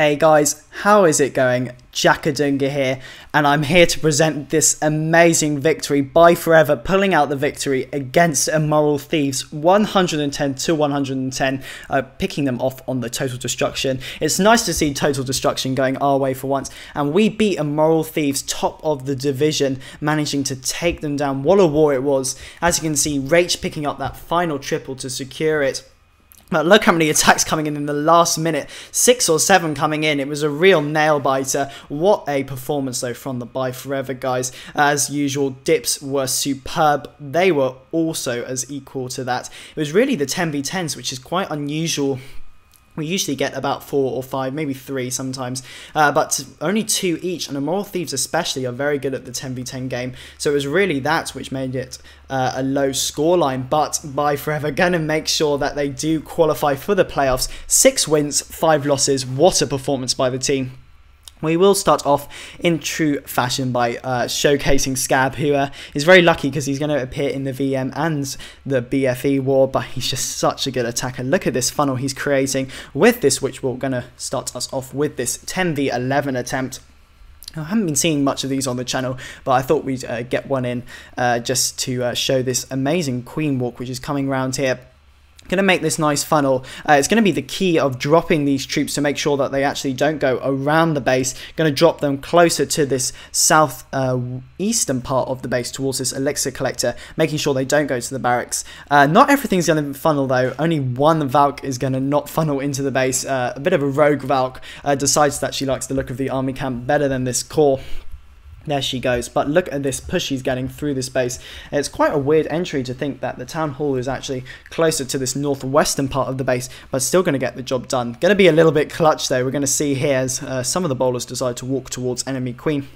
Hey guys, how is it going? Jackadunga here, and I'm here to present this amazing victory ByeForever, pulling out the victory against Immoral Thieves 110 to 110, uh, picking them off on the Total Destruction. It's nice to see Total Destruction going our way for once, and we beat Immoral Thieves top of the division, managing to take them down. What a war it was. As you can see, Rach picking up that final triple to secure it. But look how many attacks coming in in the last minute. Six or seven coming in. It was a real nail biter. What a performance, though, from the ByeForever guys. As usual, dips were superb. They were also as equal to that. It was really the 10v10s, which is quite unusual we usually get about four or five, maybe three sometimes, uh, but only two each. And Immoral Thieves, especially, are very good at the 10v10 game. So it was really that which made it uh, a low scoreline. But ByeForever going to make sure that they do qualify for the playoffs. Six wins, five losses. What a performance by the team. We will start off in true fashion by uh, showcasing Scab, who uh, is very lucky because he's going to appear in the VM and the BFE war, but he's just such a good attacker. Look at this funnel he's creating with this, which we're going to start us off with this 10v11 attempt. I haven't been seeing much of these on the channel, but I thought we'd uh, get one in uh, just to uh, show this amazing queen walk, which is coming around here going to make this nice funnel. Uh, it's going to be the key of dropping these troops to make sure that they actually don't go around the base. Going to drop them closer to this south uh, eastern part of the base towards this elixir collector, making sure they don't go to the barracks. Uh, not everything's going to funnel though. Only one Valk is going to not funnel into the base. Uh, a bit of a rogue Valk uh, decides that she likes the look of the army camp better than this core. There she goes. But look at this push she's getting through this base. It's quite a weird entry to think that the town hall is actually closer to this northwestern part of the base, but still going to get the job done. Going to be a little bit clutch though. We're going to see here as uh, some of the bowlers decide to walk towards enemy queen.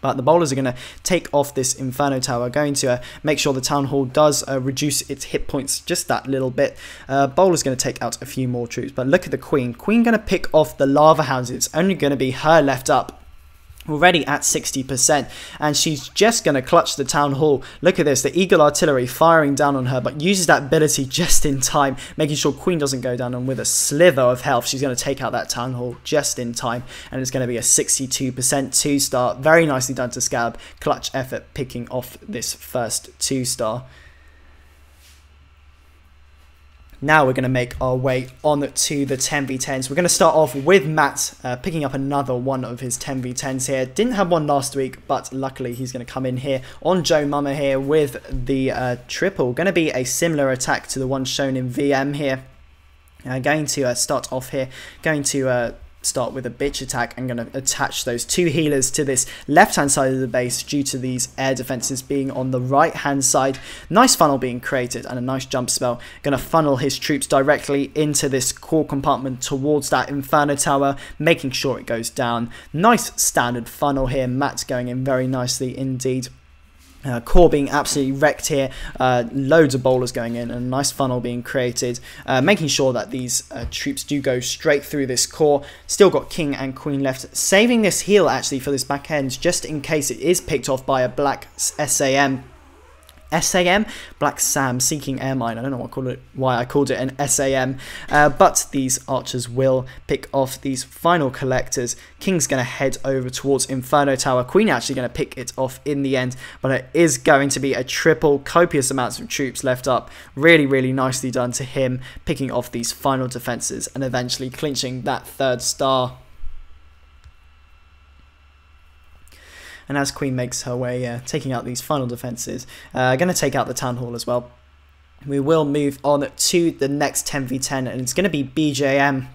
But the bowlers are going to take off this Inferno Tower, going to uh, make sure the Town Hall does uh, reduce its hit points just that little bit. Uh, bowler's going to take out a few more troops, but look at the Queen. Queen going to pick off the Lava Hounds. It's only going to be her left up already at 60% and she's just going to clutch the town hall. Look at this the eagle artillery firing down on her but uses that ability just in time making sure queen doesn't go down and with a slither of health she's going to take out that town hall just in time. And it's going to be a 62% two star very nicely done to scab. Clutch effort picking off this first two star now we're going to make our way on to the 10v10s. We're going to start off with Matt uh, picking up another one of his 10v10s here. Didn't have one last week, but luckily he's going to come in here on Joe Mama here with the uh, triple. Going to be a similar attack to the one shown in VM here. Uh, going to uh, start off here, going to uh, start with a Bowitch attack. I'm going to attach those two healers to this left hand side of the base due to these air defenses being on the right hand side. Nice funnel being created and a nice jump spell. Going to funnel his troops directly into this core compartment towards that Inferno Tower, making sure it goes down. Nice standard funnel here. Matt's going in very nicely indeed. Uh, core being absolutely wrecked here, uh, loads of bowlers going in, and a nice funnel being created, uh, making sure that these uh, troops do go straight through this core. Still got king and queen left, saving this heal actually for this back end, just in case it is picked off by a black SAM SAM, Black Sam Seeking Air Mine. I don't know what I call it, why I called it an SAM, uh, but these archers will pick off these final collectors. King's going to head over towards Inferno Tower. Queen actually going to pick it off in the end, but it is going to be a triple, copious amounts of troops left up. Really, really nicely done to him, picking off these final defenses and eventually clinching that third star. And as Queen makes her way, uh, taking out these final defences, uh, going to take out the Town Hall as well. We will move on to the next 10v10, and it's going to be BJM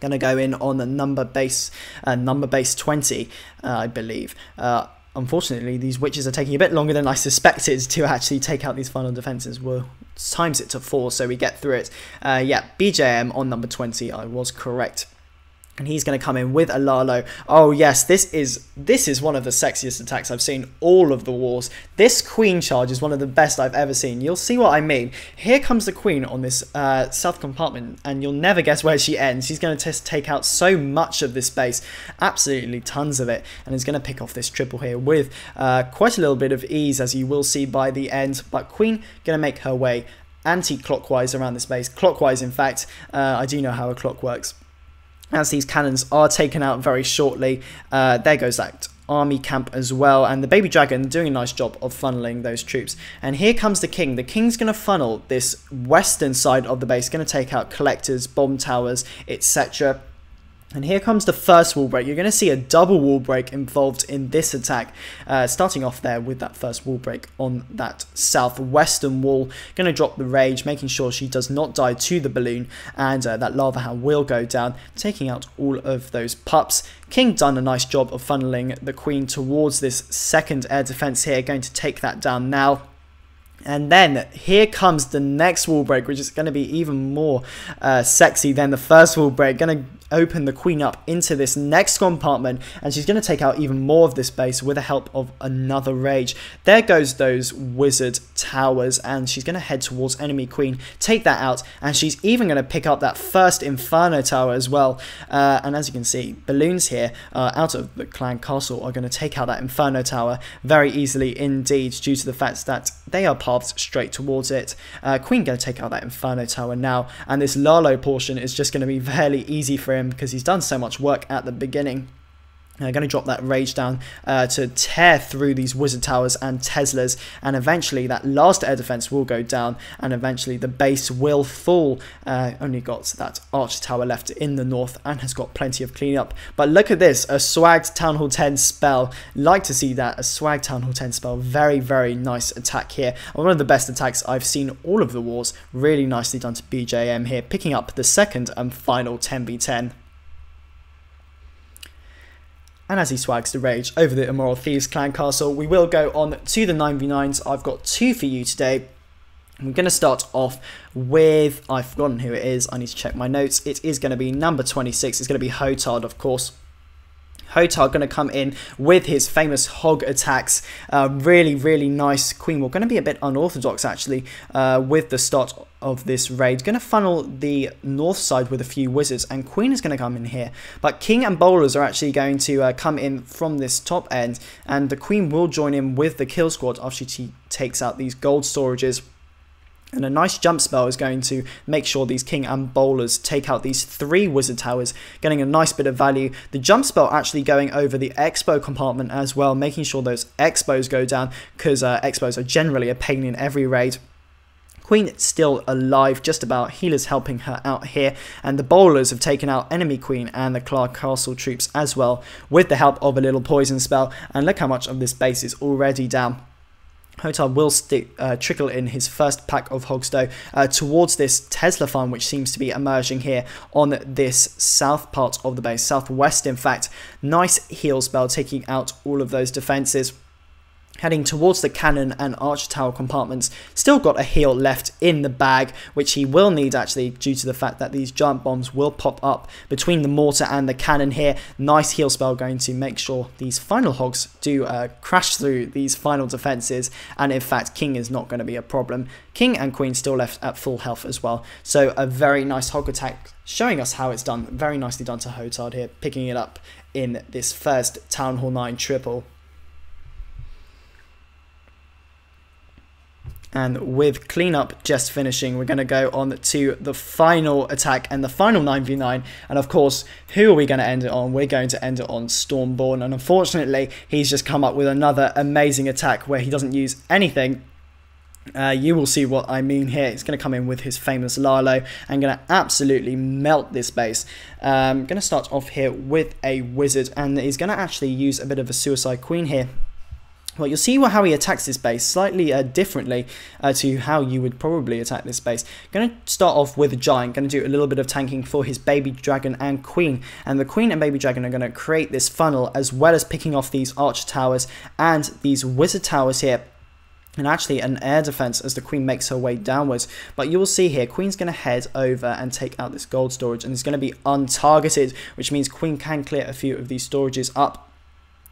going to go in on the number base uh, number base 20 uh, i believe. Uh, unfortunately these witches are taking a bit longer than i suspected to actually take out these final defenses. We'll times it to four so we get through it. Uh, yeah bjm on number 20 i was correct and he's going to come in with a Lalo. Oh yes, this is this is one of the sexiest attacks I've seen all of the wars. This queen charge is one of the best I've ever seen. You'll see what I mean. Here comes the queen on this uh, south compartment, and you'll never guess where she ends. She's going to take out so much of this base, absolutely tons of it, and is going to pick off this triple here with uh, quite a little bit of ease, as you will see by the end. But queen going to make her way anti-clockwise around this base. Clockwise, in fact. Uh, I do know how a clock works. As these cannons are taken out very shortly. Uh, there goes that army camp as well and the baby dragon doing a nice job of funneling those troops and here comes the king the king's going to funnel this western side of the base going to take out collectors bomb towers etc and here comes the first wall break. You're going to see a double wall break involved in this attack. Uh, starting off there with that first wall break on that southwestern wall. Going to drop the rage, making sure she does not die to the balloon. And uh, that lava hound will go down, taking out all of those pups. King done a nice job of funneling the queen towards this second air defense here. Going to take that down now. And then here comes the next wall break, which is going to be even more uh, sexy than the first wall break. Going to open the queen up into this next compartment and she's going to take out even more of this base with the help of another rage. There goes those wizard towers and she's going to head towards enemy queen, take that out and she's even going to pick up that first inferno tower as well. Uh, and as you can see, balloons here uh, out of the clan castle are going to take out that inferno tower very easily indeed due to the fact that they are paths straight towards it. Uh, queen going to take out that inferno tower now and this Lalo portion is just going to be fairly easy for him because he's done so much work at the beginning. I'm going to drop that rage down uh, to tear through these wizard towers and Teslas, and eventually that last air defense will go down, and eventually the base will fall. Uh, only got that arch tower left in the north and has got plenty of cleanup. But look at this, a swagged Town Hall 10 spell. Like to see that, a swagged Town Hall 10 spell. Very, very nice attack here. One of the best attacks I've seen all of the wars. Really nicely done to BJM here, picking up the second and final 10v10. And as he swags the rage over the Immoral Thieves clan castle, we will go on to the 9v9s. I've got two for you today. I'm going to start off with, I've forgotten who it is, I need to check my notes. It is going to be number 26, it's going to be Hotard, of course. Hotard going to come in with his famous hog attacks. Uh, really, really nice Queen War. Going to be a bit unorthodox, actually, uh, with the start of this raid. Going to funnel the north side with a few wizards, and Queen is going to come in here. But King and Bowlers are actually going to uh, come in from this top end, and the Queen will join in with the kill squad after she takes out these gold storages and a nice jump spell is going to make sure these king and bowlers take out these three wizard towers, getting a nice bit of value. The jump spell actually going over the expo compartment as well, making sure those expos go down because uh, expos are generally a pain in every raid. Queen is still alive, just about. Healers helping her out here. And the bowlers have taken out enemy Queen and the Clan Castle troops as well with the help of a little poison spell. And look how much of this base is already down. Hotard will stick, uh, trickle in his first pack of Hogstow uh, towards this Tesla farm, which seems to be emerging here on this south part of the base, southwest in fact. Nice heal spell taking out all of those defenses heading towards the cannon and archer tower compartments. Still got a heal left in the bag, which he will need actually due to the fact that these giant bombs will pop up between the mortar and the cannon here. Nice heal spell going to make sure these final hogs do uh, crash through these final defenses, and in fact, King is not going to be a problem. King and Queen still left at full health as well, so a very nice hog attack showing us how it's done. Very nicely done to Hotard here, picking it up in this first Town Hall 9 triple. And with cleanup just finishing, we're going to go on to the final attack and the final 9v9. And of course, who are we going to end it on? We're going to end it on Stormborn. And unfortunately, he's just come up with another amazing attack where he doesn't use anything uh, you will see what I mean here. He's going to come in with his famous Lalo and going to absolutely melt this base. Um, going to start off here with a wizard and he's going to actually use a bit of a suicide queen here well, you'll see how he attacks this base slightly uh, differently uh, to how you would probably attack this base. Going to start off with a giant, going to do a little bit of tanking for his baby dragon and queen. And the queen and baby dragon are going to create this funnel as well as picking off these archer towers and these wizard towers here and actually an air defense as the queen makes her way downwards but you will see here queen's going to head over and take out this gold storage and it's going to be untargeted which means queen can clear a few of these storages up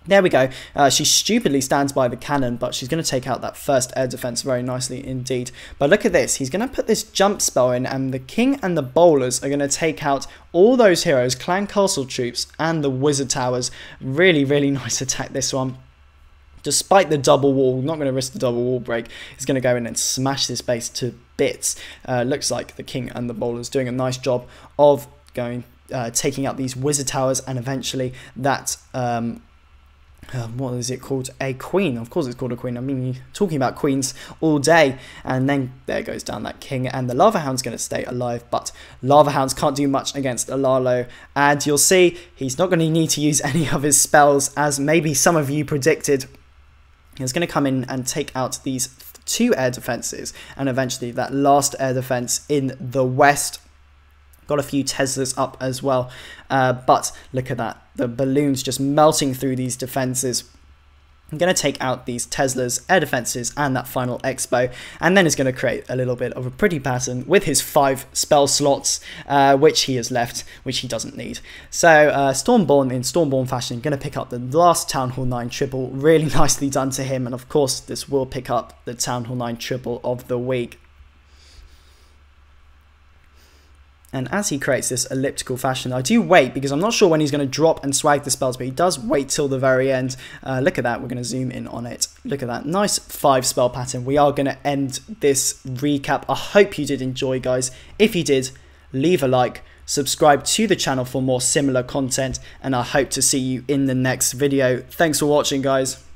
there we go. Uh, she stupidly stands by the cannon, but she's going to take out that first air defense very nicely indeed. But look at this. He's going to put this jump spell in, and the king and the bowlers are going to take out all those heroes, clan castle troops, and the wizard towers. Really, really nice attack, this one. Despite the double wall, not going to risk the double wall break, he's going to go in and smash this base to bits. Uh, looks like the king and the bowlers doing a nice job of going uh, taking out these wizard towers and eventually that um, uh, what is it called? A queen. Of course, it's called a queen. I mean, talking about queens all day. And then there goes down that king, and the lava hound's going to stay alive. But lava hounds can't do much against a Lalo, and you'll see he's not going to need to use any of his spells, as maybe some of you predicted. He's going to come in and take out these two air defenses, and eventually that last air defense in the west Got a few Teslas up as well. Uh, but look at that. The balloons just melting through these defenses. I'm going to take out these Teslas, air defenses, and that final Expo, and then is going to create a little bit of a pretty pattern with his five spell slots, uh, which he has left, which he doesn't need. So, uh, Stormborn in Stormborn fashion, going to pick up the last Town Hall 9 triple, really nicely done to him, and of course, this will pick up the Town Hall 9 triple of the week. And as he creates this elliptical fashion, I do wait because I'm not sure when he's going to drop and swag the spells, but he does wait till the very end. Uh, look at that. We're going to zoom in on it. Look at that. Nice five spell pattern. We are going to end this recap. I hope you did enjoy, guys. If you did, leave a like, subscribe to the channel for more similar content, and I hope to see you in the next video. Thanks for watching, guys.